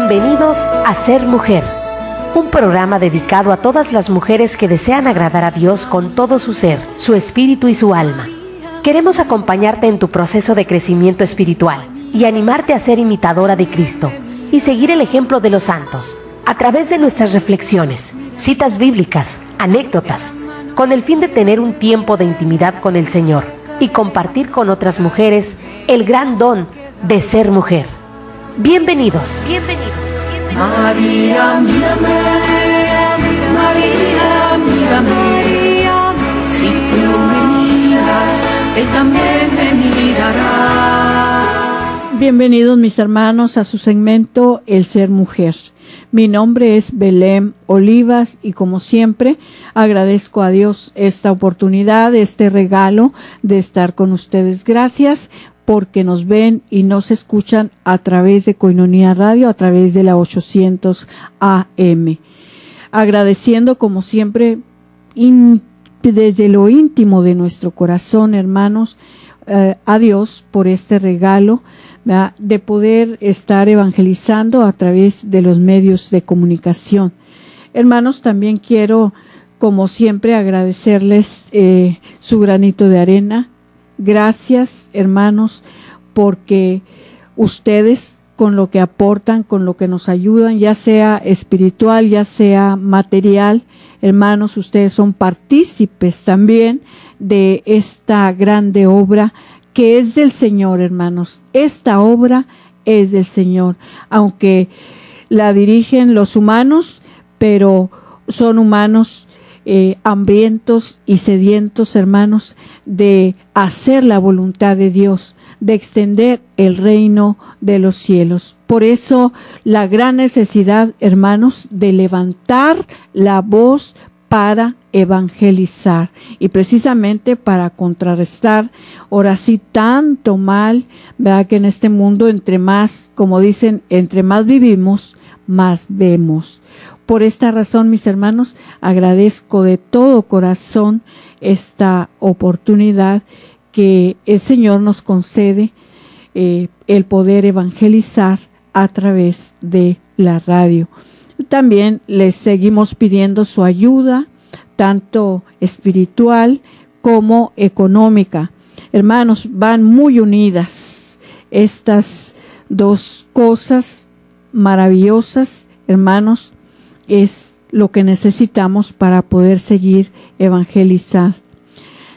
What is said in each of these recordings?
Bienvenidos a Ser Mujer, un programa dedicado a todas las mujeres que desean agradar a Dios con todo su ser, su espíritu y su alma. Queremos acompañarte en tu proceso de crecimiento espiritual y animarte a ser imitadora de Cristo y seguir el ejemplo de los santos a través de nuestras reflexiones, citas bíblicas, anécdotas, con el fin de tener un tiempo de intimidad con el Señor y compartir con otras mujeres el gran don de ser mujer. Bienvenidos. Bienvenidos. María, mírame, María, mírame. Si tú me miras, Él también me mirará. Bienvenidos mis hermanos a su segmento El Ser Mujer. Mi nombre es Belém Olivas y como siempre agradezco a Dios esta oportunidad, este regalo de estar con ustedes. Gracias porque nos ven y nos escuchan a través de Coinonía Radio, a través de la 800 AM. Agradeciendo como siempre desde lo íntimo de nuestro corazón, hermanos, eh, a Dios por este regalo de poder estar evangelizando a través de los medios de comunicación. Hermanos, también quiero, como siempre, agradecerles eh, su granito de arena, Gracias, hermanos, porque ustedes con lo que aportan, con lo que nos ayudan, ya sea espiritual, ya sea material, hermanos, ustedes son partícipes también de esta grande obra que es del Señor, hermanos. Esta obra es del Señor, aunque la dirigen los humanos, pero son humanos eh, hambrientos y sedientos, hermanos, de hacer la voluntad de Dios, de extender el reino de los cielos. Por eso la gran necesidad, hermanos, de levantar la voz para evangelizar y precisamente para contrarrestar ahora sí tanto mal, ¿verdad? Que en este mundo entre más, como dicen, entre más vivimos, más vemos. Por esta razón, mis hermanos, agradezco de todo corazón esta oportunidad que el Señor nos concede, eh, el poder evangelizar a través de la radio. También les seguimos pidiendo su ayuda, tanto espiritual como económica. Hermanos, van muy unidas estas dos cosas maravillosas, hermanos, es lo que necesitamos para poder seguir evangelizar.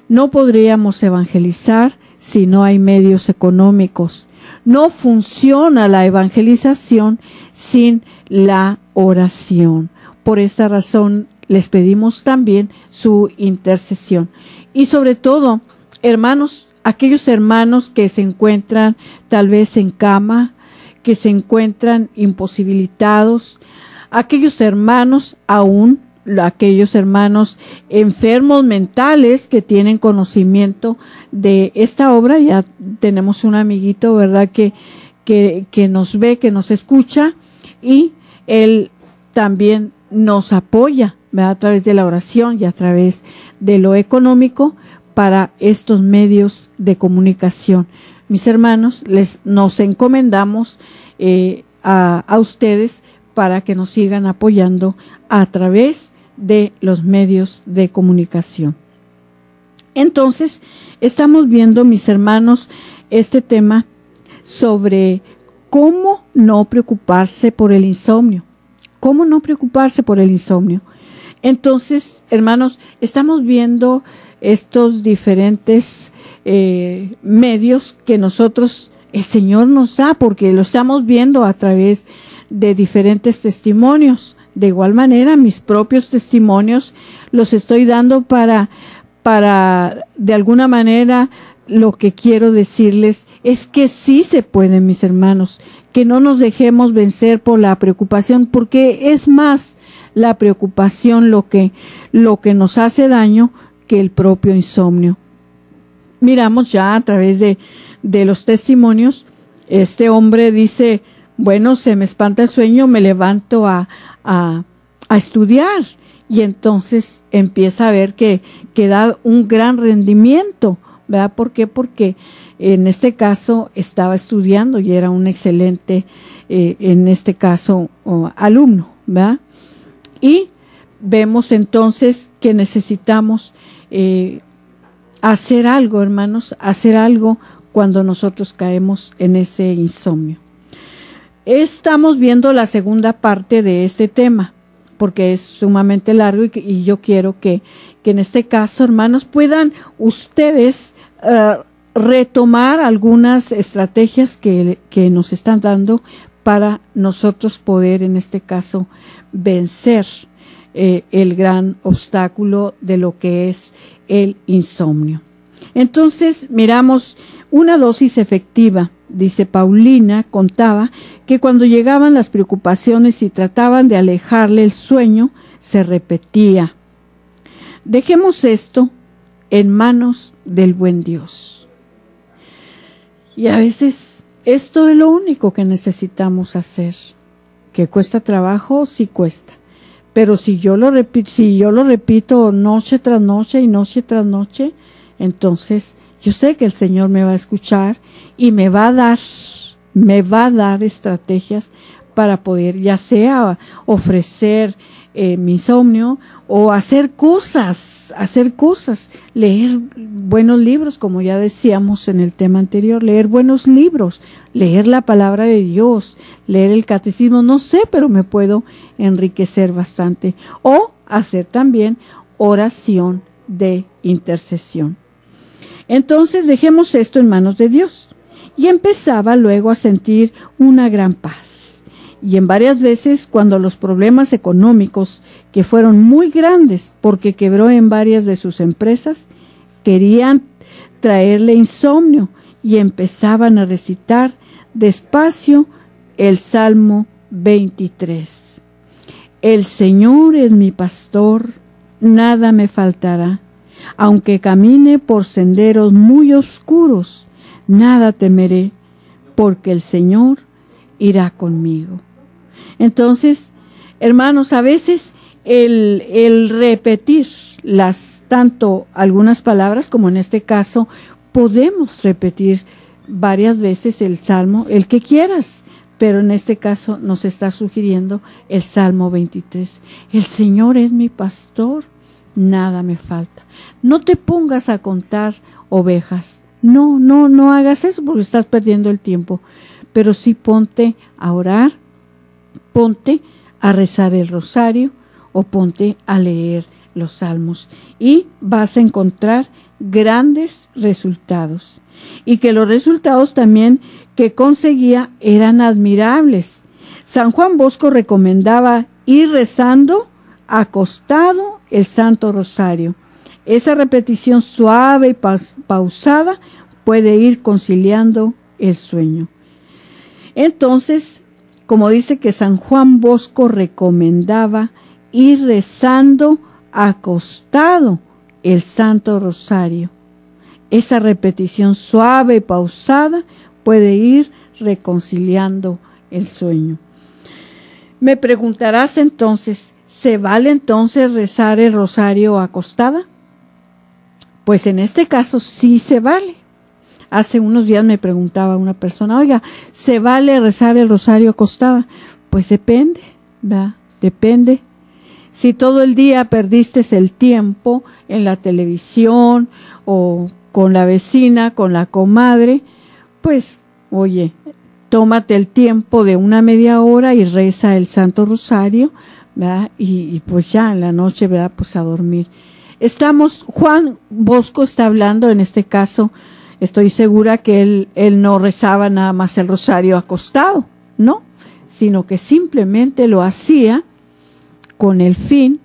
No podríamos evangelizar si no hay medios económicos. No funciona la evangelización sin la oración. Por esta razón les pedimos también su intercesión. Y sobre todo, hermanos, aquellos hermanos que se encuentran tal vez en cama, que se encuentran imposibilitados, aquellos hermanos aún aquellos hermanos enfermos mentales que tienen conocimiento de esta obra. Ya tenemos un amiguito, ¿verdad? Que, que, que nos ve, que nos escucha y él también nos apoya a través de la oración y a través de lo económico para estos medios de comunicación. Mis hermanos, les nos encomendamos eh, a, a ustedes para que nos sigan apoyando a través de los medios de comunicación. Entonces, estamos viendo, mis hermanos, este tema sobre cómo no preocuparse por el insomnio. ¿Cómo no preocuparse por el insomnio? Entonces, hermanos, estamos viendo estos diferentes eh, medios que nosotros, el Señor nos da, porque lo estamos viendo a través de diferentes testimonios. De igual manera, mis propios testimonios los estoy dando para, para, de alguna manera, lo que quiero decirles es que sí se puede, mis hermanos, que no nos dejemos vencer por la preocupación, porque es más la preocupación lo que, lo que nos hace daño que el propio insomnio. Miramos ya a través de, de los testimonios, este hombre dice, bueno, se me espanta el sueño, me levanto a, a, estudiar y entonces empieza a ver que, que da un gran rendimiento. ¿Verdad? ¿Por qué? Porque en este caso estaba estudiando y era un excelente eh, en este caso, alumno, ¿verdad? Y vemos entonces que necesitamos eh, hacer algo, hermanos, hacer algo cuando nosotros caemos en ese insomnio. Estamos viendo la segunda parte de este tema, porque es sumamente largo y, yo quiero que, en este caso, hermanos, puedan ustedes eh, retomar algunas estrategias que, que nos están dando para nosotros poder, en este caso, vencer eh, el gran obstáculo de lo que es el insomnio. Entonces, miramos una dosis efectiva. Dice Paulina, contaba que cuando llegaban las preocupaciones y trataban de alejarle el sueño, se repetía. Dejemos esto en manos del buen Dios. Y a veces esto es lo único que necesitamos hacer. Que cuesta trabajo, sí cuesta. Pero si yo lo repito, si yo lo repito noche tras noche y noche tras noche, entonces yo sé que el Señor me va a escuchar y me va a dar, me va a dar estrategias para poder ya sea ofrecer eh, mi insomnio o hacer cosas, hacer cosas, leer buenos libros, como ya decíamos en el tema anterior, leer buenos libros, leer la palabra de Dios, leer el catecismo, no sé, pero me puedo enriquecer bastante. O hacer también oración de intercesión. Entonces dejemos esto en manos de Dios. Y empezaba luego a sentir una gran paz y en varias veces cuando los problemas económicos, que fueron muy grandes porque quebró en varias de sus empresas, querían traerle insomnio y empezaban a recitar despacio el Salmo 23. El Señor es mi pastor, nada me faltará. Aunque camine por senderos muy oscuros, nada temeré, porque el Señor irá conmigo. Entonces, hermanos, a veces el, repetir las tanto algunas palabras como en este caso podemos repetir varias veces el salmo, el que quieras, pero en este caso nos está sugiriendo el Salmo 23. El Señor es mi pastor, nada me falta. No te pongas a contar ovejas. No, no, no hagas eso porque estás perdiendo el tiempo. Pero sí ponte a orar ponte a rezar el rosario o ponte a leer los salmos y vas a encontrar grandes resultados y que los resultados también que conseguía eran admirables. San Juan Bosco recomendaba ir rezando acostado el Santo Rosario. Esa repetición suave y pausada puede ir conciliando el sueño. Entonces, como dice que San Juan Bosco recomendaba ir rezando acostado el Santo Rosario. Esa repetición suave y pausada puede ir reconciliando el sueño. Me preguntarás entonces, ¿se vale entonces rezar el rosario acostada? Pues en este caso sí se vale. Hace unos días me preguntaba una persona, oiga, ¿se vale rezar el rosario acostada? Pues depende, ¿verdad? Depende. Si todo el día perdiste el tiempo en la televisión o con la vecina, con la comadre, pues, oye, tómate el tiempo de una media hora y reza el Santo Rosario, Y, pues ya en la noche. Pues a dormir. Estamos, Juan Bosco está hablando en este caso estoy segura que él, él no rezaba nada más el rosario acostado, no, sino que simplemente lo hacía con el fin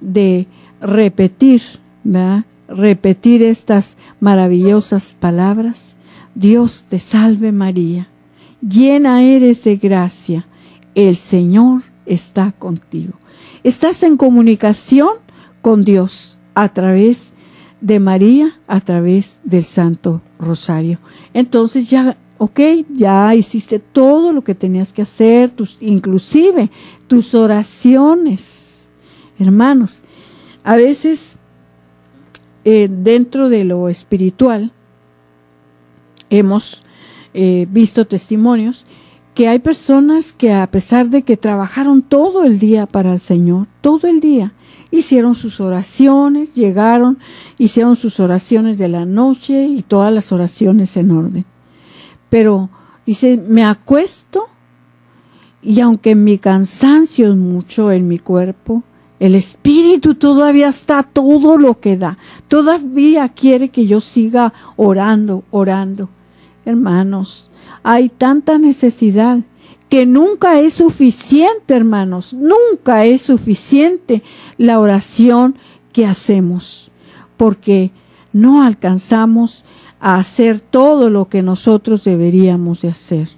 de repetir, ¿verdad? repetir estas maravillosas palabras. Dios te salve María, llena eres de gracia, el Señor está contigo. Estás en comunicación con Dios a través de María a través del Santo Rosario. Entonces ya, ok, ya hiciste todo lo que tenías que hacer, tus, inclusive tus oraciones. Hermanos, a veces eh, dentro de lo espiritual hemos eh, visto testimonios que hay personas que a pesar de que trabajaron todo el día para el Señor, todo el día, hicieron sus oraciones, llegaron, hicieron sus oraciones de la noche y todas las oraciones en orden. Pero dice, me acuesto y aunque mi cansancio es mucho en mi cuerpo, el espíritu todavía está todo lo que da. Todavía quiere que yo siga orando, orando. Hermanos, hay tanta necesidad que nunca es suficiente, hermanos, nunca es suficiente la oración que hacemos, porque no alcanzamos a hacer todo lo que nosotros deberíamos de hacer.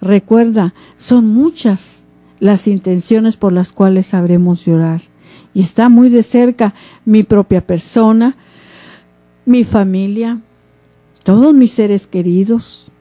Recuerda, son muchas las intenciones por las cuales sabremos llorar. Y está muy de cerca mi propia persona, mi familia, todos mis seres queridos,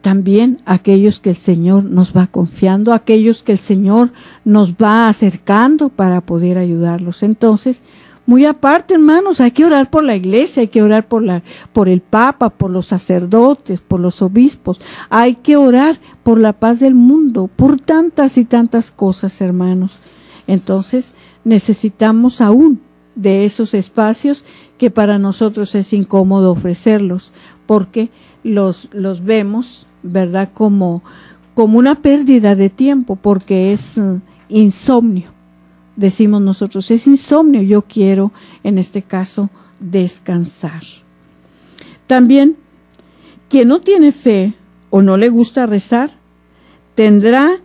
también aquellos que el Señor nos va confiando, aquellos que el Señor nos va acercando para poder ayudarlos. Entonces, muy aparte, hermanos, hay que orar por la iglesia, hay que orar por la por el papa, por los sacerdotes, por los obispos. Hay que orar por la paz del mundo, por tantas y tantas cosas, hermanos. Entonces, necesitamos aún de esos espacios que para nosotros es incómodo ofrecerlos, porque los, los vemos ¿verdad? Como, como una pérdida de tiempo, porque es uh, insomnio. Decimos nosotros, es insomnio, yo quiero, en este caso, descansar. También, quien no tiene fe o no le gusta rezar, tendrá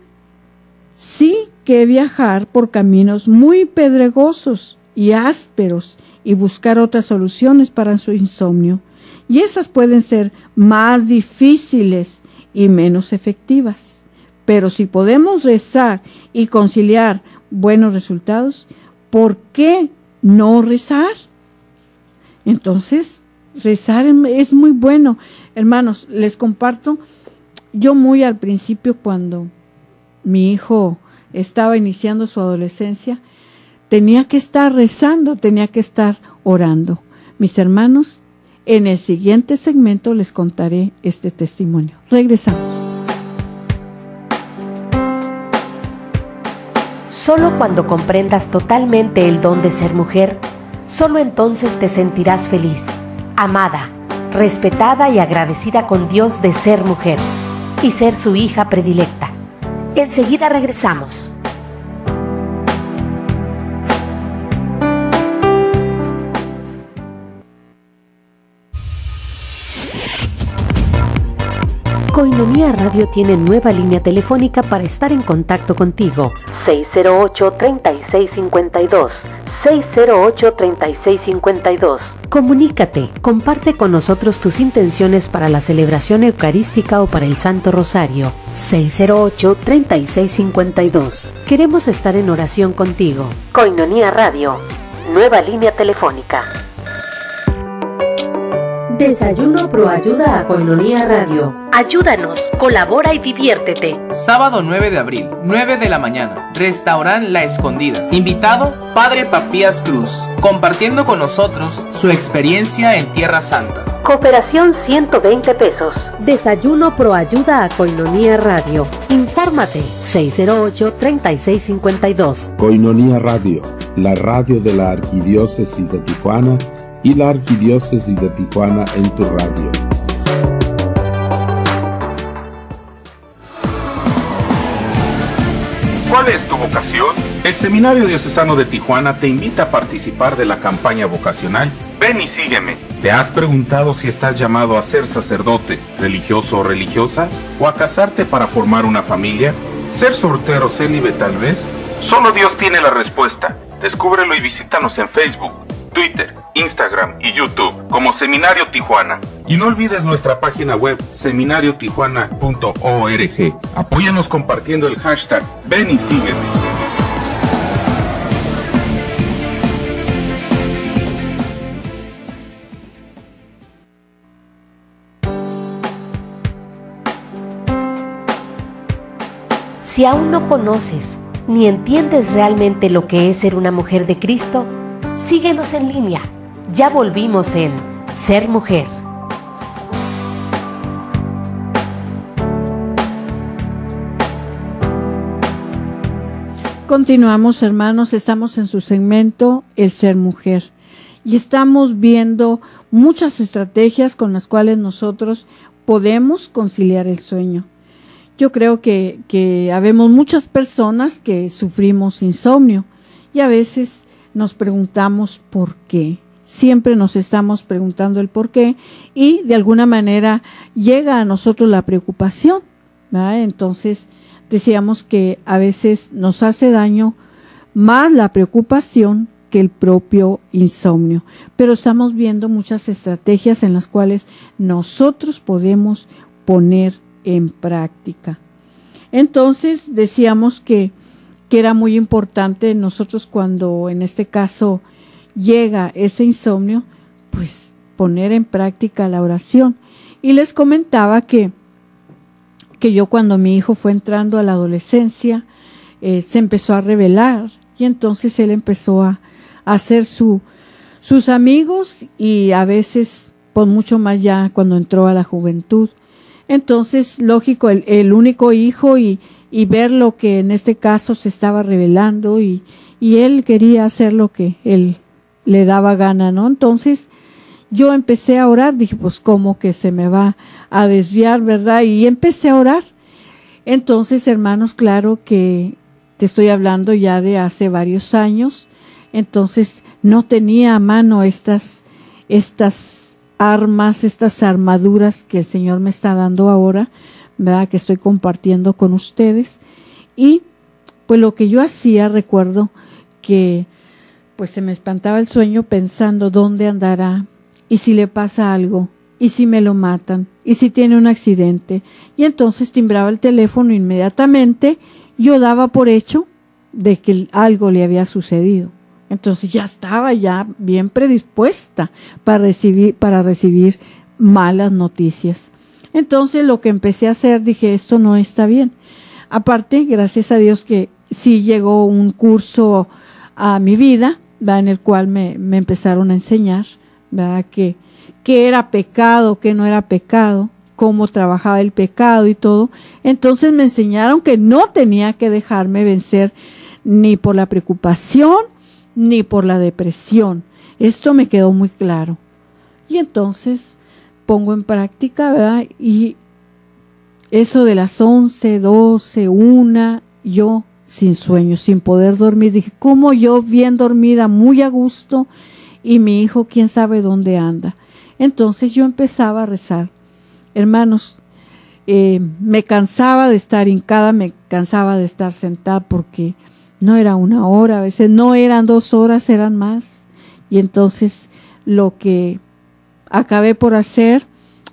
sí que viajar por caminos muy pedregosos y ásperos y buscar otras soluciones para su insomnio. Y esas pueden ser más difíciles y menos efectivas. Pero si podemos rezar y conciliar buenos resultados, ¿por qué no rezar? Entonces, rezar es muy bueno. Hermanos, les comparto, yo muy al principio cuando mi hijo estaba iniciando su adolescencia, tenía que estar rezando, tenía que estar orando. Mis hermanos, en el siguiente segmento les contaré este testimonio. Regresamos. Solo cuando comprendas totalmente el don de ser mujer, solo entonces te sentirás feliz, amada, respetada y agradecida con Dios de ser mujer y ser su hija predilecta. Enseguida regresamos. Coinonía Radio tiene nueva línea telefónica para estar en contacto contigo. 608-3652. 608-3652. Comunícate, comparte con nosotros tus intenciones para la celebración eucarística o para el Santo Rosario. 608-3652. Queremos estar en oración contigo. Coinonía Radio. Nueva línea telefónica. Desayuno Pro Ayuda a Coinonía Radio. Ayúdanos, colabora y diviértete. Sábado 9 de abril, 9 de la mañana. Restaurant La Escondida. Invitado, Padre Papías Cruz. Compartiendo con nosotros su experiencia en Tierra Santa. Cooperación 120 pesos. Desayuno Pro Ayuda a Coinonía Radio. Infórmate 608-3652. Coinonía Radio, la radio de la Arquidiócesis de Tijuana y la Arquidiócesis de Tijuana en tu radio. ¿Cuál es tu vocación? El Seminario Diocesano de Tijuana te invita a participar de la campaña vocacional Ven y sígueme. ¿Te has preguntado si estás llamado a ser sacerdote, religioso o religiosa? ¿O a casarte para formar una familia? ¿Ser soltero célibe tal vez? Solo Dios tiene la respuesta. Descúbrelo y visítanos en Facebook, Twitter, Instagram y YouTube como Seminario Tijuana. Y no olvides nuestra página web seminariotijuana.org. Apóyanos compartiendo el hashtag Ven y sígueme. Si aún no conoces ni entiendes realmente lo que es ser una mujer de Cristo, Síguenos en línea. Ya volvimos en Ser Mujer. Continuamos, hermanos, estamos en su segmento El ser mujer y estamos viendo muchas estrategias con las cuales nosotros podemos conciliar el sueño. Yo creo que, que habemos muchas personas que sufrimos insomnio y a veces nos preguntamos por qué. Siempre nos estamos preguntando el por qué y de alguna manera llega a nosotros la preocupación. Entonces, decíamos que a veces nos hace daño más la preocupación que el propio insomnio. Pero estamos viendo muchas estrategias en las cuales nosotros podemos poner en práctica. Entonces decíamos que, que era muy importante nosotros cuando en este caso llega ese insomnio, pues poner en práctica la oración. Y les comentaba que que yo cuando mi hijo fue entrando a la adolescencia, eh, se empezó a revelar y entonces él empezó a, hacer su, sus amigos y a veces, por mucho más ya cuando entró a la juventud. Entonces, lógico, el único hijo y, y, ver lo que en este caso se estaba revelando y, y él quería hacer lo que él le daba gana, ¿no? Entonces, yo empecé a orar, dije, pues cómo que se me va a desviar, ¿verdad? Y empecé a orar. Entonces, hermanos, claro que te estoy hablando ya de hace varios años, entonces no tenía a mano estas, estas armas, estas armaduras que el Señor me está dando ahora, ¿verdad? Que estoy compartiendo con ustedes. Y pues lo que yo hacía, recuerdo que pues se me espantaba el sueño pensando dónde andará ¿Y si le pasa algo? ¿Y si me lo matan? ¿Y si tiene un accidente? Y entonces timbraba el teléfono inmediatamente. Yo daba por hecho de que algo le había sucedido. Entonces ya estaba ya bien predispuesta para recibir, para recibir malas noticias. Entonces lo que empecé a hacer, dije, esto no está bien. Aparte, gracias a Dios que sí llegó un curso a mi vida, en el cual me, me empezaron a enseñar ¿verdad? Que, que era pecado, que no era pecado, cómo trabajaba el pecado y todo. Entonces me enseñaron que no tenía que dejarme vencer ni por la preocupación ni por la depresión. Esto me quedó muy claro. Y entonces pongo en práctica, ¿verdad? Y eso de las 11, 12, una, yo sin sueño, sin poder dormir, dije, ¿cómo yo bien dormida, muy a gusto? y mi hijo quién sabe dónde anda. Entonces yo empezaba a rezar. Hermanos, eh, me cansaba de estar hincada, me cansaba de estar sentada porque no era una hora, a veces no eran dos horas, eran más. Y entonces lo que acabé por hacer,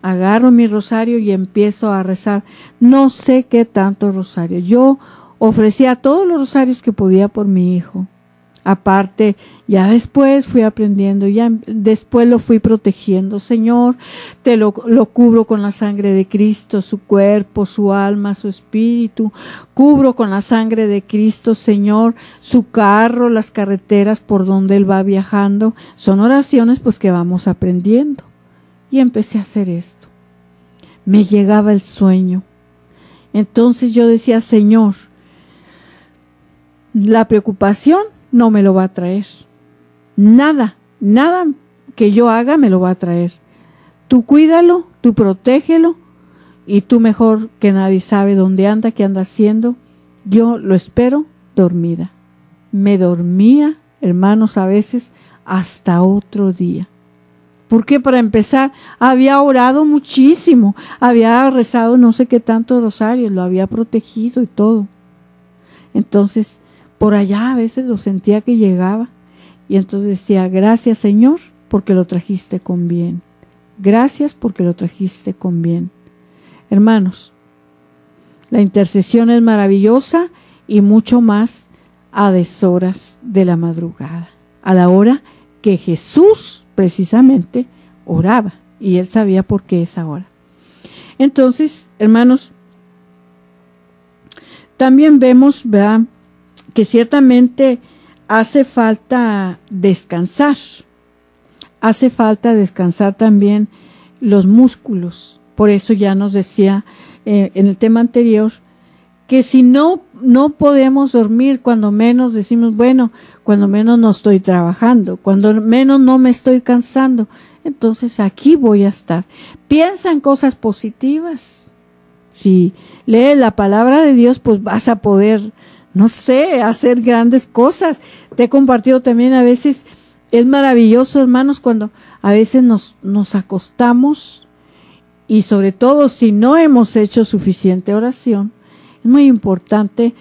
agarro mi rosario y empiezo a rezar. No sé qué tanto rosario. Yo ofrecía todos los rosarios que podía por mi hijo. Aparte, ya después fui aprendiendo, ya después lo fui protegiendo. Señor, te lo, lo, cubro con la sangre de Cristo, su cuerpo, su alma, su espíritu. Cubro con la sangre de Cristo, Señor, su carro, las carreteras por donde él va viajando. Son oraciones pues que vamos aprendiendo. Y empecé a hacer esto. Me llegaba el sueño. Entonces yo decía, Señor, la preocupación no me lo va a traer. Nada, nada que yo haga me lo va a traer. Tú cuídalo, tú protégelo y tú mejor que nadie sabe dónde anda, qué anda haciendo. Yo lo espero dormida. Me dormía, hermanos, a veces hasta otro día. Porque para empezar, había orado muchísimo, había rezado no sé qué tanto rosario, lo había protegido y todo. Entonces, por allá a veces lo sentía que llegaba y entonces decía, gracias Señor porque lo trajiste con bien. Gracias porque lo trajiste con bien. Hermanos, la intercesión es maravillosa y mucho más a deshoras de la madrugada, a la hora que Jesús precisamente oraba y él sabía por qué esa hora. Entonces, hermanos, también vemos, ¿verdad? Que ciertamente hace falta descansar. Hace falta descansar también los músculos. Por eso ya nos decía eh, en el tema anterior que si no, no podemos dormir, cuando menos decimos, bueno, cuando menos no estoy trabajando, cuando menos no me estoy cansando, entonces aquí voy a estar. Piensa en cosas positivas. Si lees la palabra de Dios, pues vas a poder, no sé, hacer grandes cosas. Te he compartido también a veces, es maravilloso, hermanos, cuando a veces nos, nos acostamos y sobre todo si no hemos hecho suficiente oración, es muy importante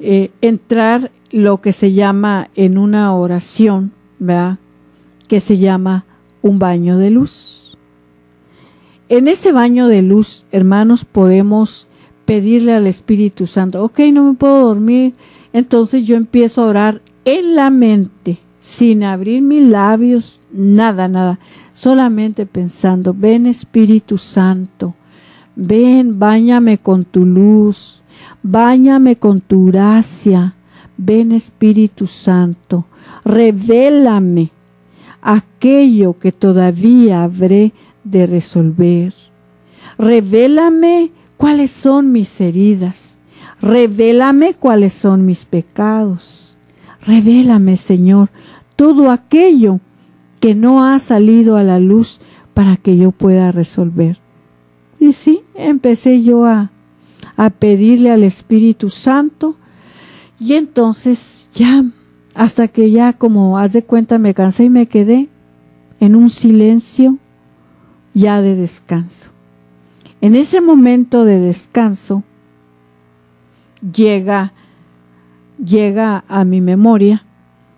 eh, entrar lo que se llama en una oración, ¿verdad? Que se llama un baño de luz. En ese baño de luz, hermanos, podemos pedirle al Espíritu Santo, ok, no me puedo dormir, entonces yo empiezo a orar en la mente, sin abrir mis labios, nada, nada, solamente pensando, ven Espíritu Santo, ven, báñame con tu luz, báñame con tu gracia, ven Espíritu Santo, revélame aquello que todavía habré de resolver. Revélame cuáles son mis heridas. Revélame cuáles son mis pecados. Revélame, Señor, todo aquello que no ha salido a la luz para que yo pueda resolver. Y sí, empecé yo a, a pedirle al Espíritu Santo y entonces ya, hasta que ya como haz de cuenta me cansé y me quedé en un silencio ya de descanso. En ese momento de descanso llega llega a mi memoria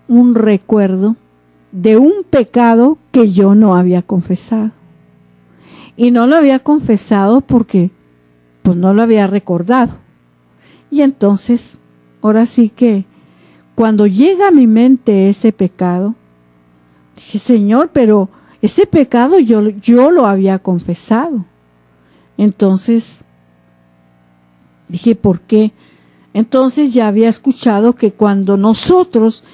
un recuerdo de un pecado que yo no había confesado. Y no lo había confesado porque pues no lo había recordado. Y entonces Ahora sí que cuando llega a mi mente ese pecado, dije, Señor, pero ese pecado yo, yo lo había confesado. Entonces, dije, ¿por qué? Entonces ya había escuchado que cuando nosotros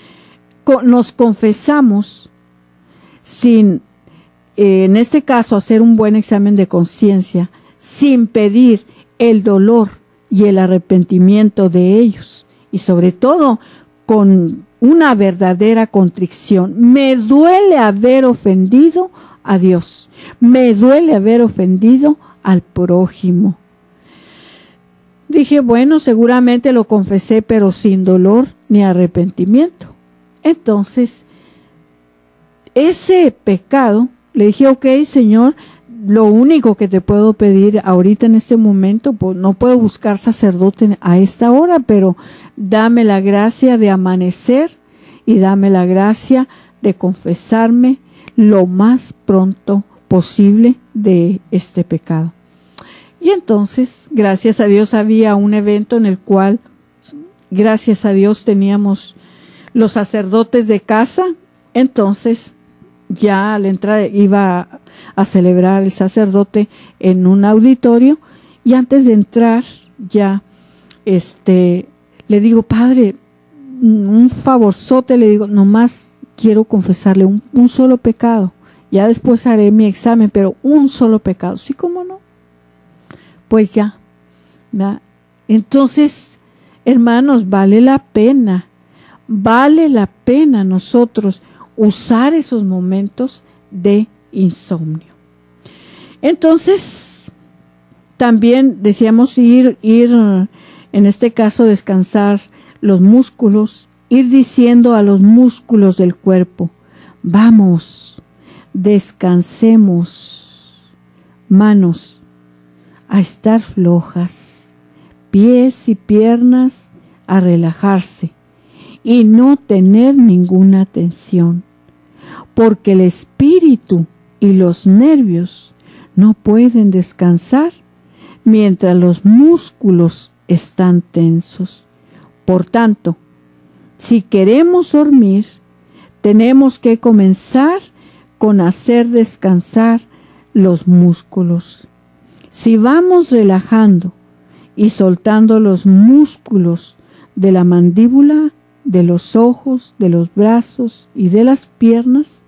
nos confesamos sin, eh, en este caso, hacer un buen examen de conciencia, sin pedir el dolor y el arrepentimiento de ellos, y sobre todo con una verdadera contrición. Me duele haber ofendido a Dios. Me duele haber ofendido al prójimo. Dije, bueno, seguramente lo confesé, pero sin dolor ni arrepentimiento. Entonces, ese pecado, le dije, ok, Señor, lo único que te puedo pedir ahorita en este momento, pues no puedo buscar sacerdote a esta hora, pero dame la gracia de amanecer y dame la gracia de confesarme lo más pronto posible de este pecado. Y entonces, gracias a Dios, había un evento en el cual, gracias a Dios, teníamos los sacerdotes de casa. Entonces, ya al entrar iba a celebrar el sacerdote en un auditorio y antes de entrar ya este le digo, "Padre, un favorzote", le digo, "Nomás quiero confesarle un, un solo pecado. Ya después haré mi examen, pero un solo pecado." Sí, cómo no? Pues ya. Entonces, hermanos, vale la pena. Vale la pena nosotros usar esos momentos de insomnio. Entonces, también decíamos ir, ir, en este caso, descansar los músculos, ir diciendo a los músculos del cuerpo, vamos, descansemos, manos, a estar flojas, pies y piernas a relajarse y no tener ninguna tensión, porque el espíritu y los nervios no pueden descansar mientras los músculos están tensos. Por tanto, si queremos dormir, tenemos que comenzar con hacer descansar los músculos. Si vamos relajando y soltando los músculos de la mandíbula, de los ojos, de los brazos y de las piernas,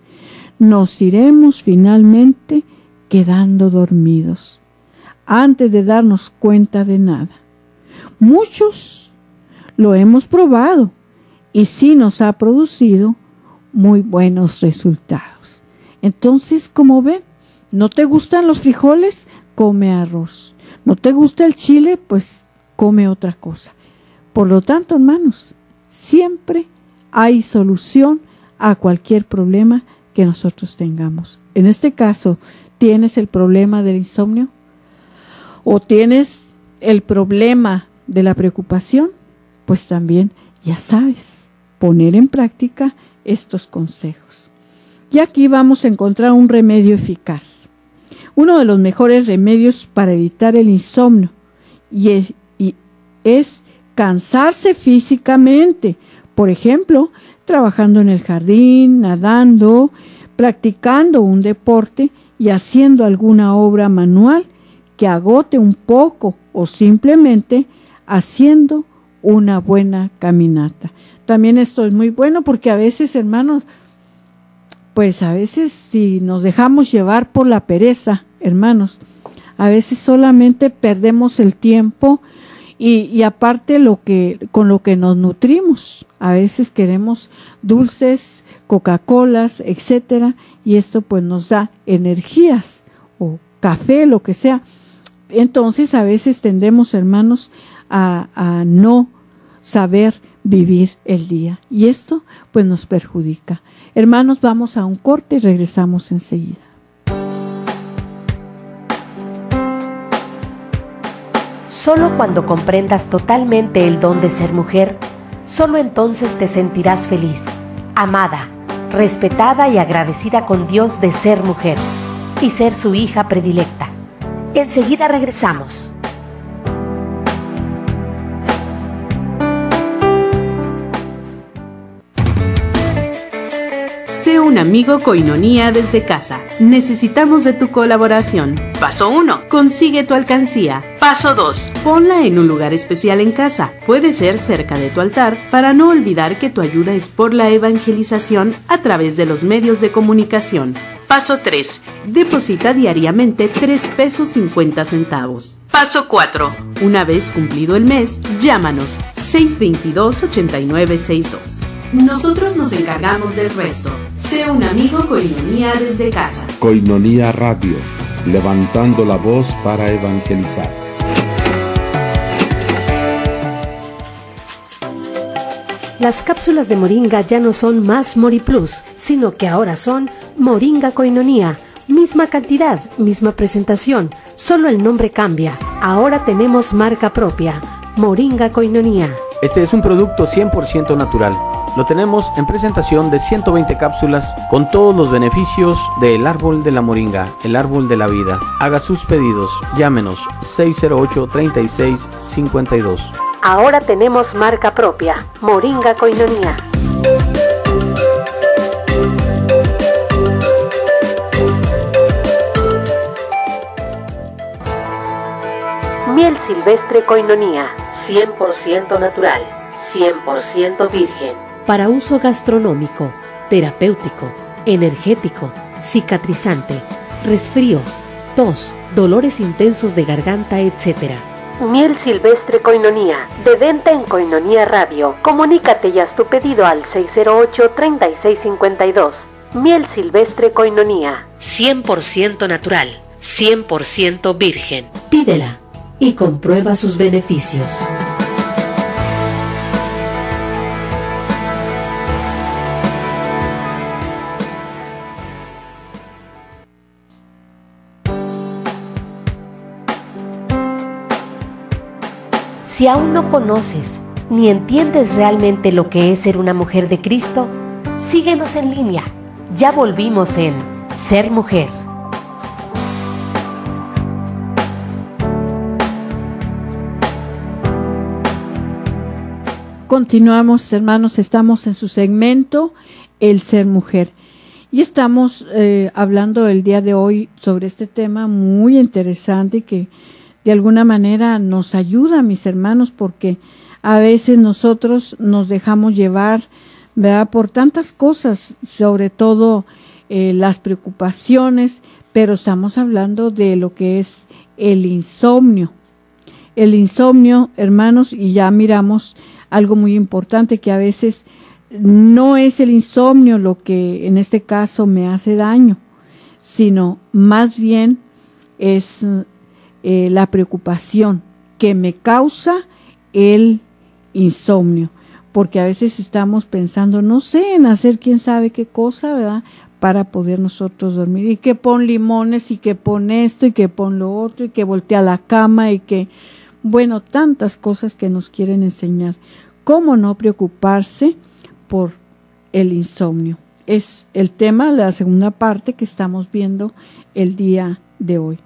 nos iremos finalmente quedando dormidos, antes de darnos cuenta de nada. Muchos lo hemos probado y sí nos ha producido muy buenos resultados. Entonces, como ven, ¿no te gustan los frijoles? Come arroz. ¿No te gusta el chile? Pues come otra cosa. Por lo tanto, hermanos, siempre hay solución a cualquier problema que nosotros tengamos. En este caso, ¿tienes el problema del insomnio? ¿O tienes el problema de la preocupación? Pues también ya sabes, poner en práctica estos consejos. Y aquí vamos a encontrar un remedio eficaz. Uno de los mejores remedios para evitar el insomnio y es, es cansarse físicamente. Por ejemplo, trabajando en el jardín, nadando, practicando un deporte y haciendo alguna obra manual que agote un poco o simplemente haciendo una buena caminata. También esto es muy bueno porque a veces, hermanos, pues a veces si nos dejamos llevar por la pereza, hermanos, a veces solamente perdemos el tiempo y, aparte lo que con lo que nos nutrimos. A veces queremos dulces coca-colas etcétera y esto pues nos da energías o café lo que sea. Entonces a veces tendemos hermanos a, a no saber vivir el día y esto pues nos perjudica. Hermanos vamos a un corte y regresamos enseguida Solo cuando comprendas totalmente el don de ser mujer, solo entonces te sentirás feliz, amada, respetada y agradecida con Dios de ser mujer y ser su hija predilecta. Enseguida regresamos. Un amigo Coinonía desde casa. Necesitamos de tu colaboración. Paso 1. Consigue tu alcancía. Paso 2. Ponla en un lugar especial en casa. Puede ser cerca de tu altar para no olvidar que tu ayuda es por la evangelización a través de los medios de comunicación. Paso 3. Deposita diariamente 3 pesos 50 centavos. Paso 4. Una vez cumplido el mes, llámanos 622-8962. Nosotros nos encargamos del resto. Sea un amigo Coinonía desde casa. Coinonía Radio, levantando la voz para evangelizar. Las cápsulas de Moringa ya no son más Moriplus, sino que ahora son Moringa Coinonía. Misma cantidad, misma presentación, solo el nombre cambia. Ahora tenemos marca propia, Moringa Coinonía. Este es un producto 100% natural lo tenemos en presentación de 120 cápsulas con todos los beneficios del árbol de la moringa, el árbol de la vida. Haga sus pedidos, llámenos 608-3652. Ahora tenemos marca propia, Moringa Coinonía. Miel silvestre Coinonía, 100% natural, 100% virgen para uso gastronómico, terapéutico, energético, cicatrizante, resfríos, tos, dolores intensos de garganta, etc. Miel silvestre Coinonía, de venta en Coinonía Radio. Comunícate y haz tu pedido al 608-3652. Miel silvestre Coinonía. 100% natural, 100% virgen. Pídela y comprueba sus beneficios. Si aún no conoces ni entiendes realmente lo que es ser una mujer de Cristo, síguenos en línea. Ya volvimos en Ser Mujer. Continuamos, hermanos, estamos en su segmento El Ser Mujer. Y estamos eh, hablando el día de hoy sobre este tema muy interesante que de alguna manera nos ayuda, mis hermanos, porque a veces nosotros nos dejamos llevar. Por tantas cosas, sobre todo eh, las preocupaciones, pero estamos hablando de lo que es el insomnio. el insomnio, hermanos, y ya miramos algo muy importante que a veces no es el insomnio lo que en este caso me hace daño, sino más bien es eh, la preocupación que me causa el insomnio, porque a veces estamos pensando, no sé, en hacer quién sabe qué cosa, ¿verdad? Para poder nosotros dormir. Y que pon limones y que pon esto y que pon lo otro y que voltea la cama y que, bueno, tantas cosas que nos quieren enseñar. ¿Cómo no preocuparse por el insomnio? Es el tema, la segunda parte que estamos viendo el día de hoy.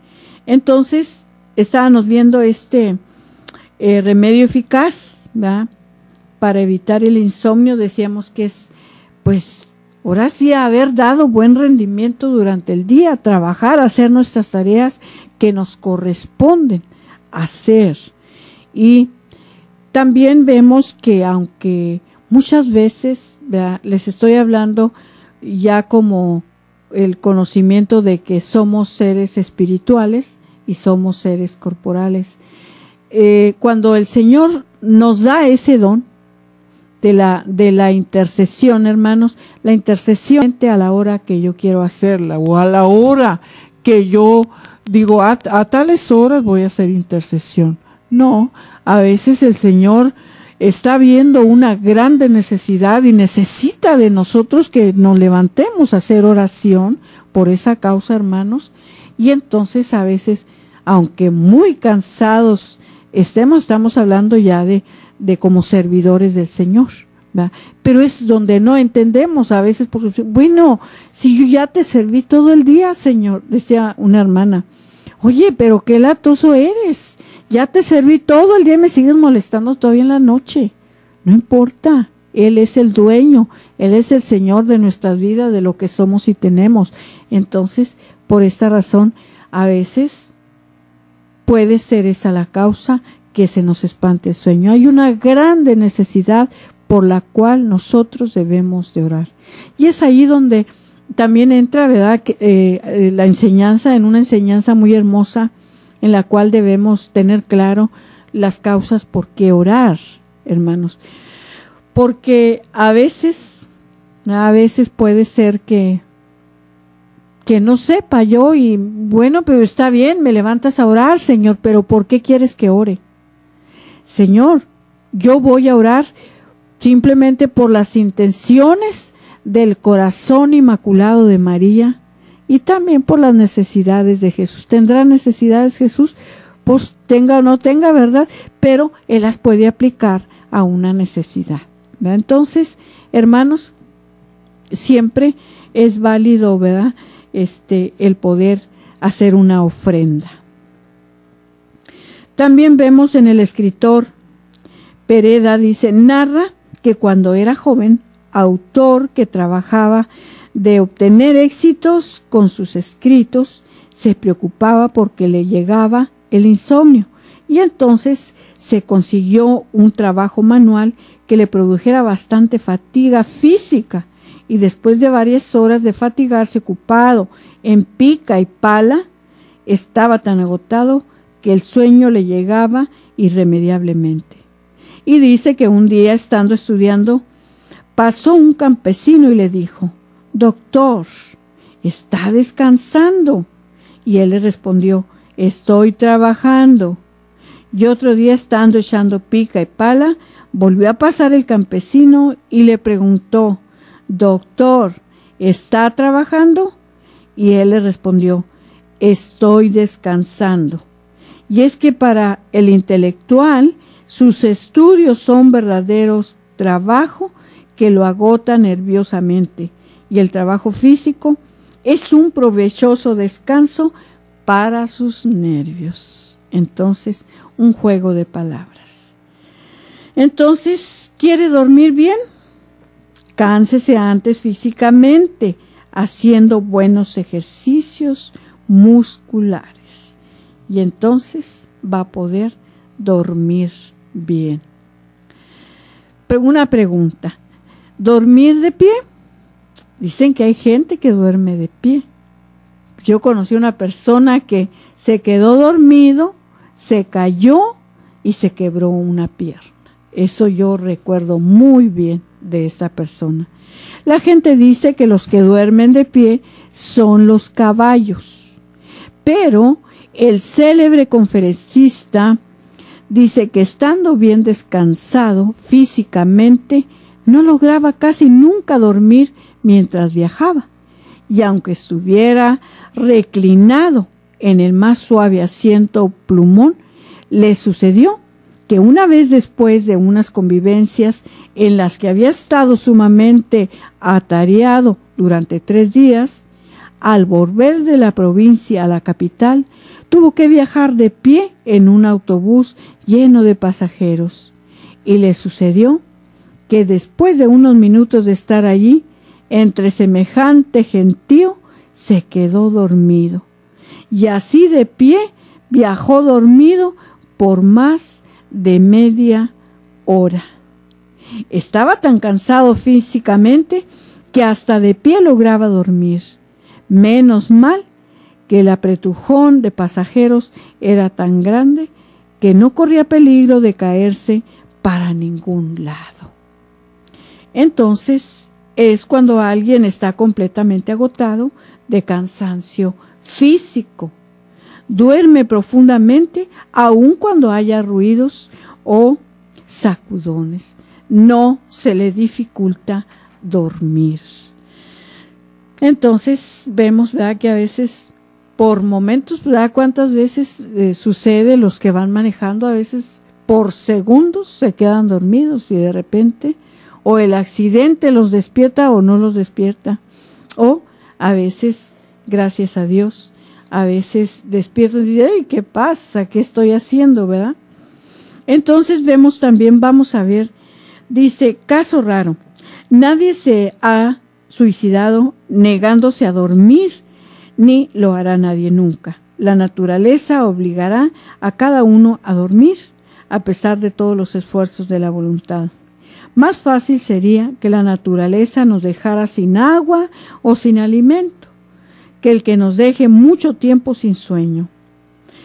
Entonces, estábamos viendo este eh, remedio eficaz. Para evitar el insomnio, decíamos que es, pues, ahora sí, haber dado buen rendimiento durante el día, trabajar, hacer nuestras tareas que nos corresponden hacer. Y también vemos que aunque muchas veces, les estoy hablando ya como el conocimiento de que somos seres espirituales y somos seres corporales. Eh, cuando el Señor nos da ese don de la, de la intercesión, hermanos, la intercesión a la hora que yo quiero hacerla o a la hora que yo digo, a, tales horas voy a hacer intercesión. No, a veces el Señor está viendo una grande necesidad y necesita de nosotros que nos levantemos a hacer oración por esa causa, hermanos. Y entonces a veces, aunque muy cansados estemos, estamos hablando ya de, de como servidores del Señor. Pero es donde no entendemos a veces, porque, bueno, si yo ya te serví todo el día, Señor, decía una hermana, oye, pero qué latoso eres, ya te serví todo el día y me sigues molestando todavía en la noche. No importa, Él es el dueño, Él es el Señor de nuestras vidas, de lo que somos y tenemos. Entonces, por esta razón, a veces puede ser esa la causa que se nos espante el sueño. Hay una grande necesidad por la cual nosotros debemos de orar. Y es ahí donde también entra, ¿verdad?, eh, eh, la enseñanza, en una enseñanza muy hermosa en la cual debemos tener claro las causas por qué orar, hermanos. Porque a veces, a veces puede ser que, que no sepa yo y bueno, pero está bien, me levantas a orar, Señor, pero ¿por qué quieres que ore? Señor, yo voy a orar simplemente por las intenciones del corazón inmaculado de María y también por las necesidades de Jesús. ¿Tendrá necesidades Jesús? Pues tenga o no tenga, ¿verdad? Pero Él las puede aplicar a una necesidad. Entonces, hermanos, siempre es válido, ¿verdad? Este, el poder hacer una ofrenda. También vemos en el escritor Pereda, dice, narra que cuando era joven, autor que trabajaba de obtener éxitos con sus escritos, se preocupaba porque le llegaba el insomnio y entonces se consiguió un trabajo manual que le produjera bastante fatiga física y después de varias horas de fatigarse ocupado en pica y pala, estaba tan agotado que el sueño le llegaba irremediablemente. Y dice que un día estando estudiando, pasó un campesino y le dijo, Doctor, ¿está descansando? Y él le respondió, Estoy trabajando. Y otro día, estando echando pica y pala, volvió a pasar el campesino y le preguntó, Doctor, ¿está trabajando? Y él le respondió, Estoy descansando. Y es que para el intelectual, sus estudios son verdaderos trabajo que lo agota nerviosamente y el trabajo físico es un provechoso descanso para sus nervios. Entonces, un juego de palabras. Entonces, ¿quiere dormir bien? Cánsese antes físicamente, haciendo buenos ejercicios musculares. Y entonces va a poder dormir bien. Pero una pregunta, ¿dormir de pie? Dicen que hay gente que duerme de pie. Yo conocí una persona que se quedó dormido, se cayó, y se quebró una pierna. Eso yo recuerdo muy bien de esa persona. La gente dice que los que duermen de pie son los caballos, pero el célebre conferencista dice que estando bien descansado físicamente, no lograba casi nunca dormir mientras viajaba, y aunque estuviera reclinado en el más suave asiento plumón, le sucedió que una vez después de unas convivencias en las que había estado sumamente atareado durante tres días, al volver de la provincia a la capital, tuvo que viajar de pie en un autobús lleno de pasajeros. Y le sucedió que después de unos minutos de estar allí, entre semejante gentío, se quedó dormido. Y así de pie viajó dormido por más de media hora. Estaba tan cansado físicamente que hasta de pie lograba dormir. Menos mal que el apretujón de pasajeros era tan grande que no corría peligro de caerse para ningún lado. Entonces es cuando alguien está completamente agotado de cansancio físico duerme profundamente aun cuando haya ruidos o sacudones. No se le dificulta dormir. Entonces vemos ¿verdad? que a veces por momentos, ¿verdad? ¿Cuántas veces eh, sucede los que van manejando? A veces por segundos se quedan dormidos y de repente o el accidente los despierta o no los despierta. O a veces, gracias a Dios, a veces despierto y digo, ¿qué pasa? ¿Qué estoy haciendo? ¿Verdad? Entonces vemos también, vamos a ver, dice, caso raro, nadie se ha suicidado negándose a dormir, ni lo hará nadie nunca. La naturaleza obligará a cada uno a dormir, a pesar de todos los esfuerzos de la voluntad. Más fácil sería que la naturaleza nos dejara sin agua o sin alimento que el que nos deje mucho tiempo sin sueño.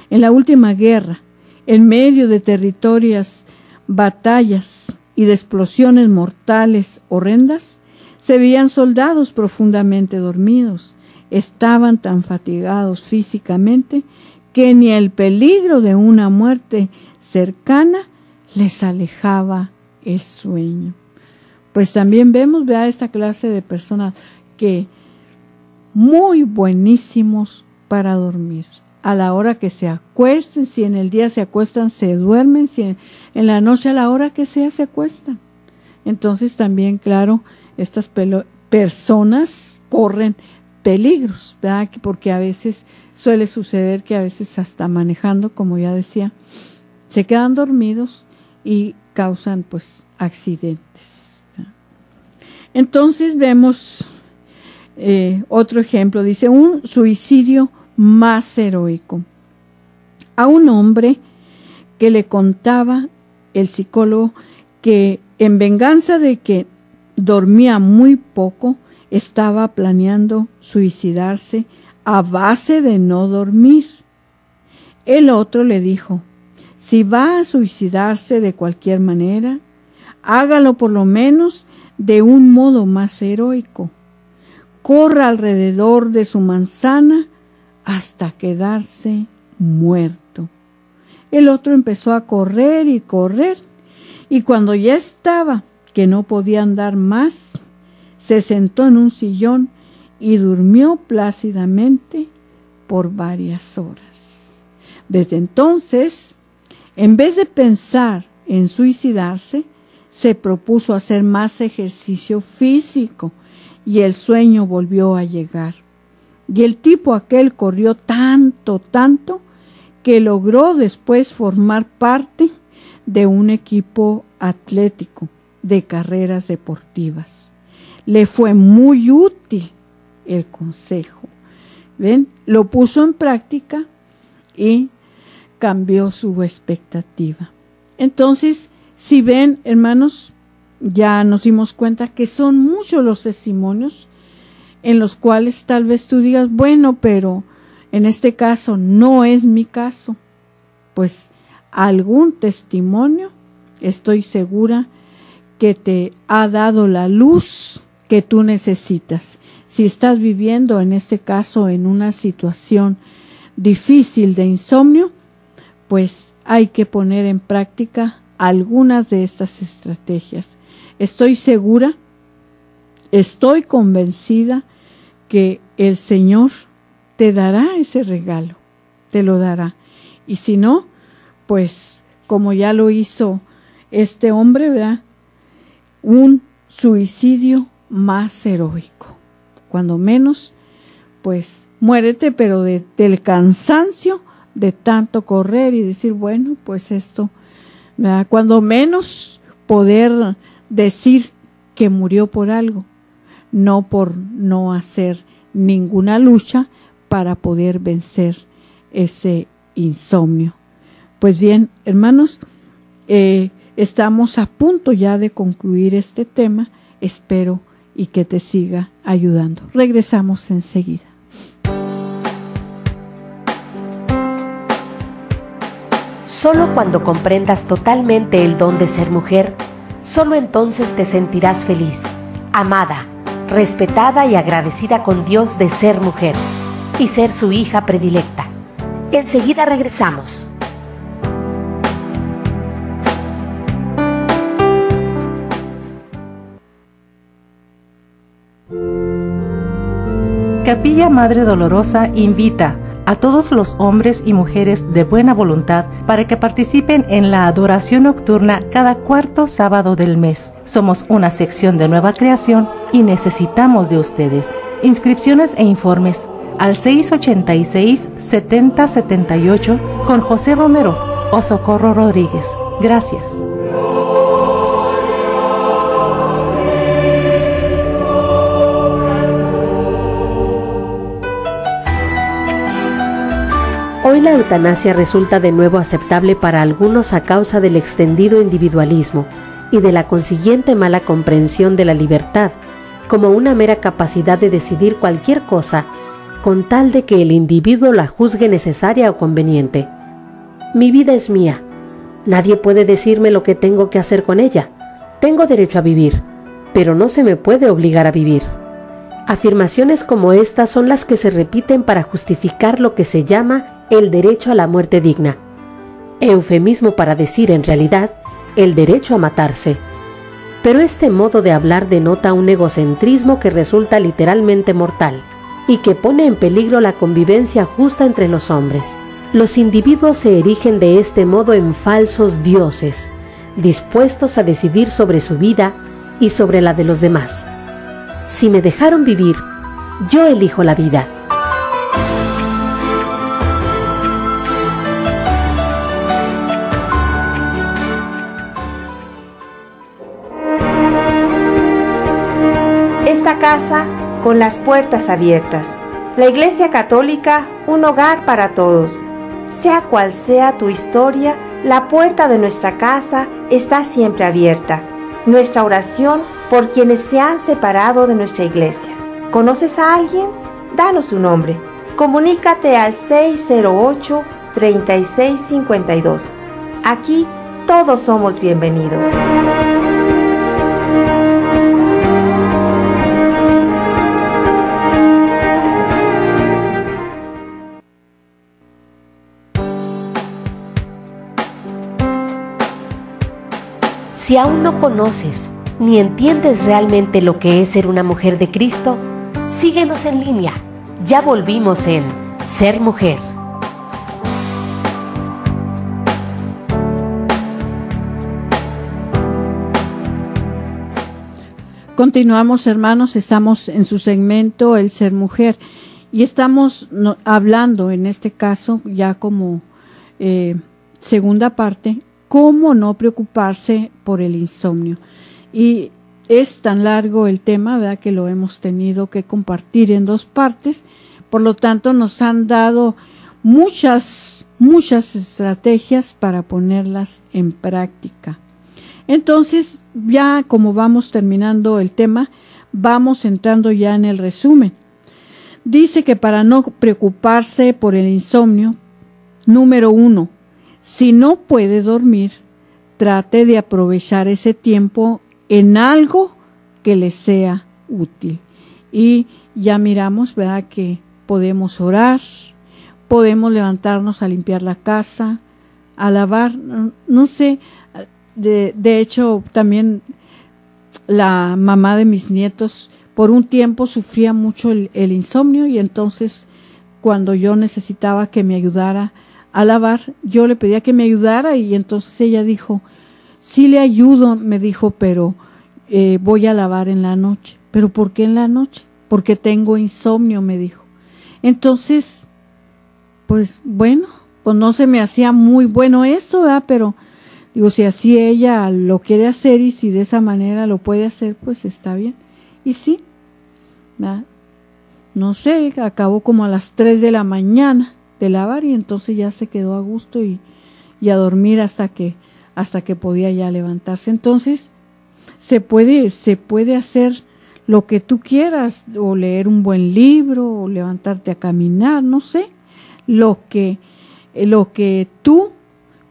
En la última guerra, en medio de territorias, batallas y de explosiones mortales horrendas, se veían soldados profundamente dormidos. Estaban tan fatigados físicamente que ni el peligro de una muerte cercana les alejaba el sueño. Pues también vemos a esta clase de personas que muy buenísimos para dormir. A la hora que se acuesten, si en el día se acuestan, se duermen, si en, la noche a la hora que sea se acuestan. Entonces también, claro, estas personas corren peligros, ¿verdad? Porque a veces suele suceder que a veces hasta manejando, como ya decía, se quedan dormidos y causan pues accidentes. Entonces vemos eh, otro ejemplo, dice, un suicidio más heroico. A un hombre que le contaba el psicólogo que en venganza de que dormía muy poco, estaba planeando suicidarse a base de no dormir. El otro le dijo, si va a suicidarse de cualquier manera, hágalo por lo menos de un modo más heroico corra alrededor de su manzana hasta quedarse muerto. El otro empezó a correr y correr, y cuando ya estaba que no podía andar más, se sentó en un sillón y durmió plácidamente por varias horas. Desde entonces, en vez de pensar en suicidarse, se propuso hacer más ejercicio físico y el sueño volvió a llegar. Y el tipo aquel corrió tanto, tanto, que logró después formar parte de un equipo atlético de carreras deportivas. Le fue muy útil el consejo. ¿Ven? Lo puso en práctica y cambió su expectativa. Entonces, si ven, hermanos, ya nos dimos cuenta que son muchos los testimonios en los cuales tal vez tú digas, bueno, pero en este caso no es mi caso. Pues algún testimonio, estoy segura que te ha dado la luz que tú necesitas. Si estás viviendo en este caso en una situación difícil de insomnio, pues hay que poner en práctica algunas de estas estrategias. Estoy segura, estoy convencida que el Señor te dará ese regalo, te lo dará. Y si no, pues como ya lo hizo este hombre, ¿verdad? Un suicidio más heroico. Cuando menos, pues muérete, pero del cansancio de tanto correr y decir, bueno, pues esto, ¿verdad? cuando menos poder decir que murió por algo, no por no hacer ninguna lucha para poder vencer ese insomnio. Pues bien, hermanos, eh, estamos a punto ya de concluir este tema. Espero y que te siga ayudando. Regresamos enseguida. Solo cuando comprendas totalmente el don de ser mujer, solo entonces te sentirás feliz, amada, respetada y agradecida con Dios de ser mujer y ser su hija predilecta. Enseguida regresamos. Capilla Madre Dolorosa invita a todos los hombres y mujeres de buena voluntad para que participen en la adoración nocturna cada cuarto sábado del mes. Somos una sección de nueva creación y necesitamos de ustedes. Inscripciones e informes al 686-7078 con José Romero o Socorro Rodríguez. Gracias. La eutanasia resulta de nuevo aceptable para algunos a causa del extendido individualismo y de la consiguiente mala comprensión de la libertad como una mera capacidad de decidir cualquier cosa con tal de que el individuo la juzgue necesaria o conveniente. Mi vida es mía. Nadie puede decirme lo que tengo que hacer con ella. Tengo derecho a vivir, pero no se me puede obligar a vivir. Afirmaciones como estas son las que se repiten para justificar lo que se llama el derecho a la muerte digna, eufemismo para decir en realidad el derecho a matarse. Pero este modo de hablar denota un egocentrismo que resulta literalmente mortal y que pone en peligro la convivencia justa entre los hombres. Los individuos se erigen de este modo en falsos dioses, dispuestos a decidir sobre su vida y sobre la de los demás. Si me dejaron vivir, yo elijo la vida. casa con las puertas abiertas. La Iglesia Católica, un hogar para todos. Sea cual sea tu historia, la puerta de nuestra casa está siempre abierta. Nuestra oración por quienes se han separado de nuestra iglesia. ¿Conoces a alguien? Danos su nombre. Comunícate al 608-3652. Aquí todos somos bienvenidos. Si aún no conoces ni entiendes realmente lo que es ser una mujer de Cristo, síguenos en línea. Ya volvimos en Ser Mujer. Continuamos hermanos, estamos en su segmento El Ser Mujer y estamos hablando en este caso ya como eh, segunda parte cómo no preocuparse por el insomnio. Y es tan largo el tema, ¿verdad? Que lo hemos tenido que compartir en dos partes. Por lo tanto, nos han dado muchas, muchas estrategias para ponerlas en práctica. Entonces, ya como vamos terminando el tema, vamos entrando ya en el resumen. Dice que para no preocuparse por el insomnio, número uno, Si no puede dormir, trate de aprovechar ese tiempo en algo que le sea útil. Y ya miramos, ¿verdad? Que podemos orar, podemos levantarnos a limpiar la casa, a lavar, no sé, de, de hecho también la mamá de mis nietos por un tiempo sufría mucho el, insomnio y entonces cuando yo necesitaba que me ayudara a lavar, yo le pedía que me ayudara y entonces ella dijo, sí le ayudo, me dijo, pero eh, voy a lavar en la noche. ¿Pero por qué en la noche? Porque tengo insomnio, me dijo. Entonces, pues bueno, pues no se me hacía muy bueno eso, ¿verdad? Pero digo, si así ella lo quiere hacer y si de esa manera lo puede hacer, pues está bien. Y sí, no sé, acabó como a las 3 de la mañana de lavar y entonces ya se quedó a gusto y a dormir hasta que, hasta que podía ya levantarse. Entonces, se puede, se puede hacer lo que tú quieras, o leer un buen libro, o levantarte a caminar, no sé, lo que, lo que tú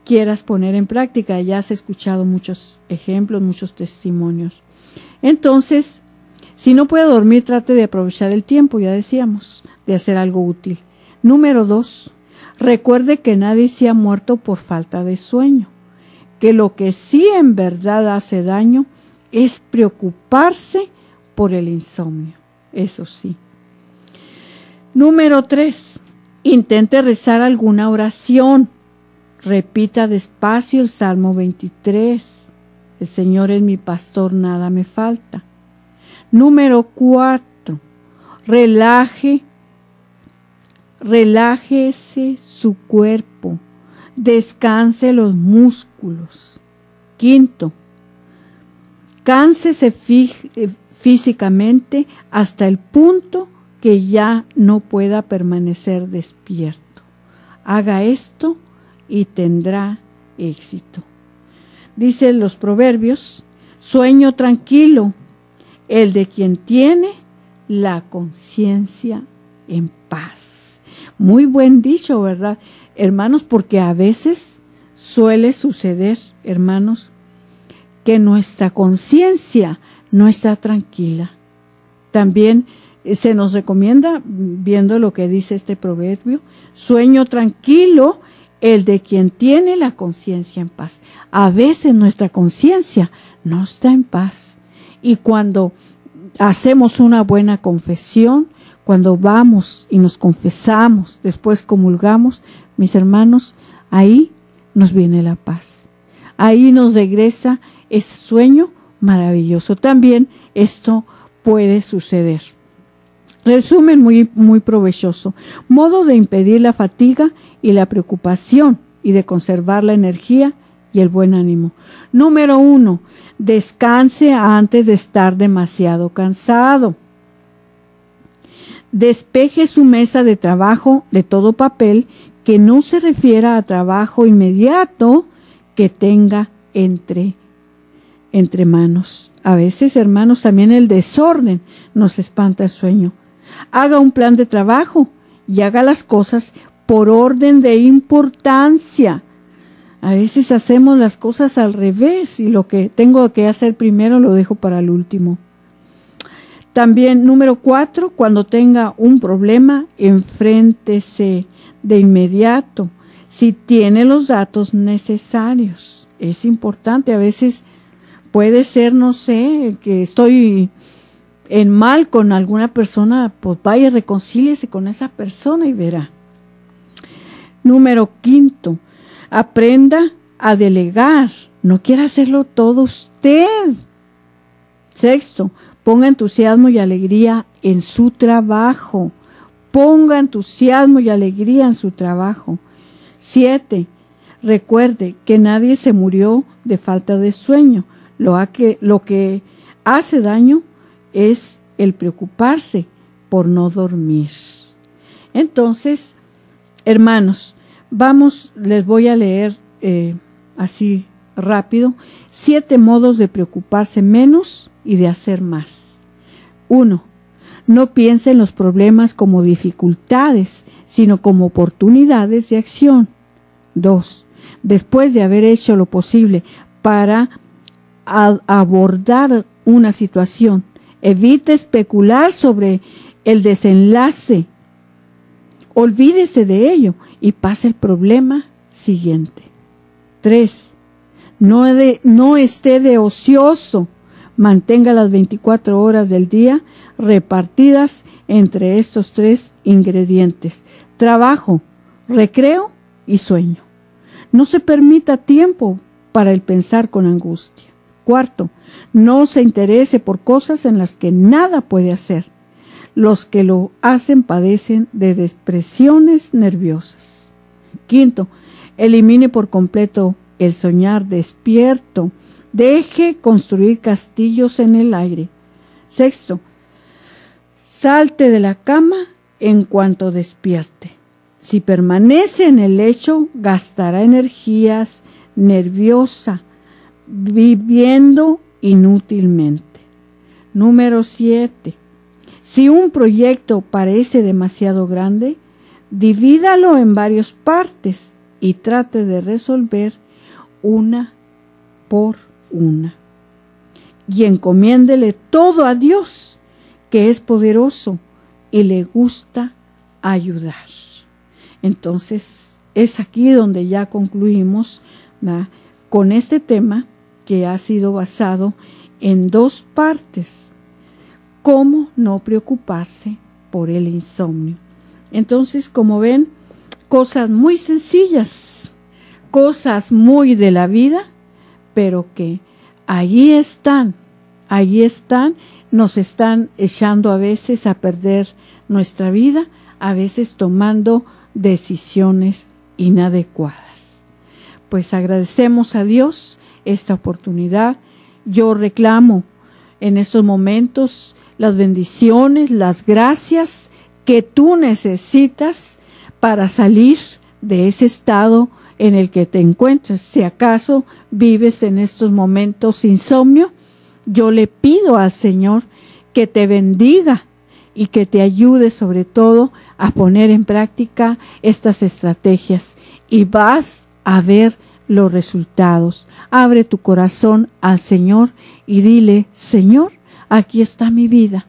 quieras poner en práctica. Ya has escuchado muchos ejemplos, muchos testimonios. Entonces, si no puede dormir, trate de aprovechar el tiempo, ya decíamos, de hacer algo útil. Número dos, recuerde que nadie se ha muerto por falta de sueño, que lo que sí en verdad hace daño es preocuparse por el insomnio, eso sí. Número tres, intente rezar alguna oración. Repita despacio el Salmo 23. El Señor es mi pastor, nada me falta. Número cuatro, relaje, relájese su cuerpo, descanse los músculos. Quinto, cánsese eh, físicamente hasta el punto que ya no pueda permanecer despierto. Haga esto y tendrá éxito. Dicen los proverbios, sueño tranquilo el de quien tiene la conciencia en paz. Muy buen dicho, ¿verdad? Hermanos, porque a veces suele suceder, hermanos, que nuestra conciencia no está tranquila. También eh, se nos recomienda, viendo lo que dice este proverbio, sueño tranquilo el de quien tiene la conciencia en paz. A veces nuestra conciencia no está en paz y cuando hacemos una buena confesión, cuando vamos y nos confesamos, después comulgamos, mis hermanos, ahí nos viene la paz. Ahí nos regresa ese sueño maravilloso. También esto puede suceder. Resumen muy, muy provechoso. Modo de impedir la fatiga y la preocupación y de conservar la energía y el buen ánimo. Número uno, descanse antes de estar demasiado cansado. Despeje su mesa de trabajo de todo papel que no se refiera a trabajo inmediato que tenga entre, entre manos. A veces, hermanos, también el desorden nos espanta el sueño. Haga un plan de trabajo y haga las cosas por orden de importancia a veces hacemos las cosas al revés y lo que tengo que hacer primero lo dejo para el último. También, número cuatro, cuando tenga un problema, enfréntese de inmediato si tiene los datos necesarios. Es importante, a veces puede ser, no sé, que estoy en mal con alguna persona, pues vaya, reconcíliese con esa persona y verá. Número quinto, Aprenda a delegar. No quiera hacerlo todo usted. Sexto, ponga entusiasmo y alegría en su trabajo. Ponga entusiasmo y alegría en su trabajo. Siete, recuerde que nadie se murió de falta de sueño. Lo, que, lo que hace daño es el preocuparse por no dormir. Entonces, hermanos, Vamos, les voy a leer eh, así rápido, siete modos de preocuparse menos y de hacer más. Uno, no piense en los problemas como dificultades, sino como oportunidades de acción. Dos, después de haber hecho lo posible para abordar una situación, evite especular sobre el desenlace. Olvídese de ello y pase el problema siguiente. 3. No, no esté de ocioso. Mantenga las 24 horas del día repartidas entre estos tres ingredientes. Trabajo, recreo y sueño. No se permita tiempo para el pensar con angustia. Cuarto, no se interese por cosas en las que nada puede hacer. Los que lo hacen padecen de depresiones nerviosas. Quinto, elimine por completo el soñar despierto. Deje construir castillos en el aire. Sexto, salte de la cama en cuanto despierte. Si permanece en el lecho, gastará energías nerviosa, viviendo inútilmente. Número 7. Si un proyecto parece demasiado grande, divídalo en varias partes y trate de resolver una por una. Y encomiéndele todo a Dios, que es poderoso y le gusta ayudar. Entonces, es aquí donde ya concluimos con este tema que ha sido basado en dos partes cómo no preocuparse por el insomnio. Entonces, como ven, cosas muy sencillas, cosas muy de la vida, pero que allí están, allí están, nos están echando a veces a perder nuestra vida, a veces tomando decisiones inadecuadas. Pues agradecemos a Dios esta oportunidad. Yo reclamo en estos momentos las bendiciones, las gracias que tú necesitas para salir de ese estado en el que te encuentras. Si acaso vives en estos momentos insomnio, yo le pido al Señor que te bendiga y que te ayude sobre todo a poner en práctica estas estrategias y vas a ver los resultados. Abre tu corazón al Señor y dile, Señor, aquí está mi vida.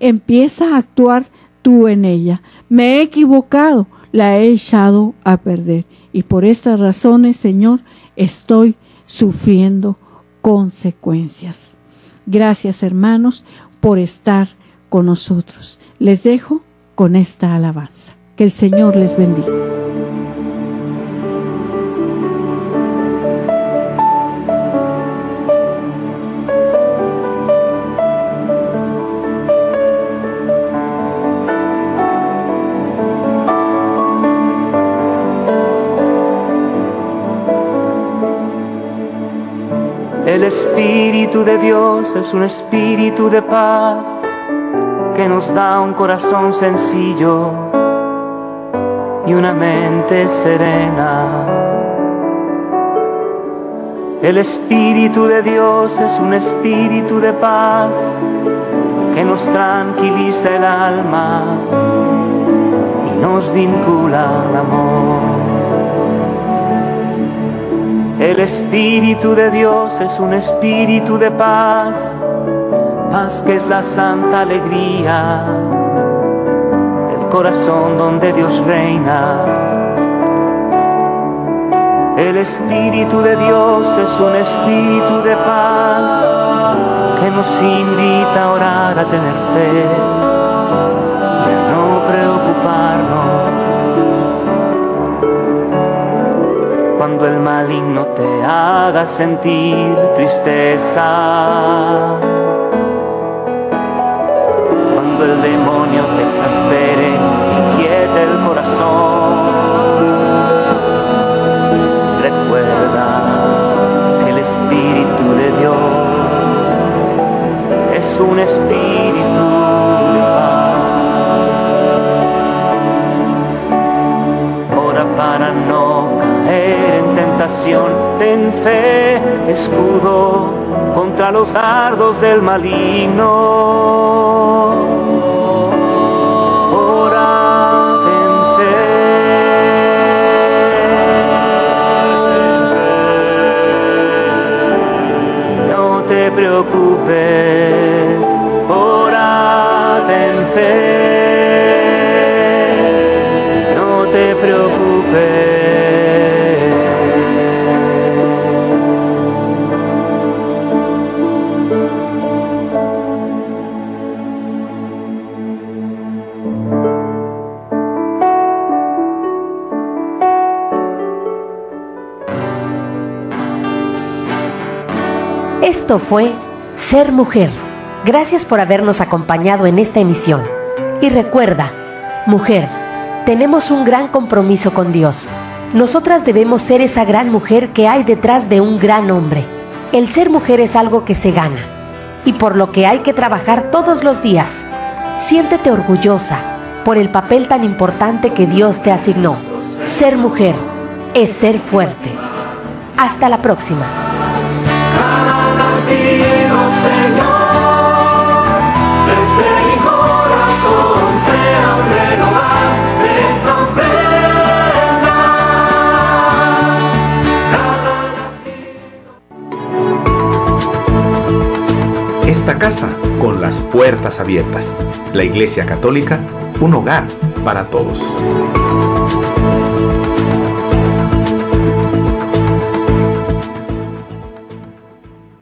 Empieza a actuar tú en ella. Me he equivocado, la he echado a perder. Y por estas razones, Señor, estoy sufriendo consecuencias. Gracias, hermanos, por estar con nosotros. Les dejo con esta alabanza. Que el Señor les bendiga. Espíritu de Dios es un espíritu de paz que nos da un corazón sencillo y una mente serena. El Espíritu de Dios es un espíritu de paz que nos tranquiliza el alma y nos vincula al amor. El Espíritu de Dios es un espíritu de paz, paz que es la santa alegría del corazón donde Dios reina. El Espíritu de Dios es un espíritu de paz que nos invita a orar, a tener fe cuando el maligno te haga sentir tristeza. Cuando el demonio te exaspere y quiete el corazón. Recuerda que el Espíritu de Dios es un espíritu salvación. Ten fe, escudo, contra los dardos del maligno. Ora, ten fe. No te preocupes, ora, ten fe. Esto fue Ser Mujer. Gracias por habernos acompañado en esta emisión. Y recuerda, mujer, tenemos un gran compromiso con Dios. Nosotras debemos ser esa gran mujer que hay detrás de un gran hombre. El ser mujer es algo que se gana y por lo que hay que trabajar todos los días. Siéntete orgullosa por el papel tan importante que Dios te asignó. Ser mujer es ser fuerte. Hasta la próxima. Esta casa con las puertas abiertas. La Iglesia Católica, un hogar para todos.